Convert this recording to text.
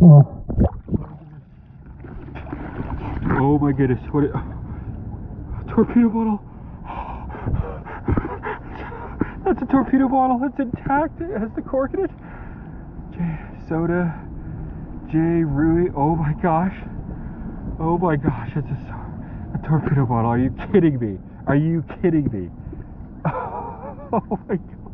Oh my goodness, what a torpedo bottle. That's a torpedo bottle. It's intact. It has the cork in it. J soda. J Roué. Oh my gosh. Oh my gosh. It's a, a torpedo bottle. Are you kidding me? Are you kidding me? Oh my god.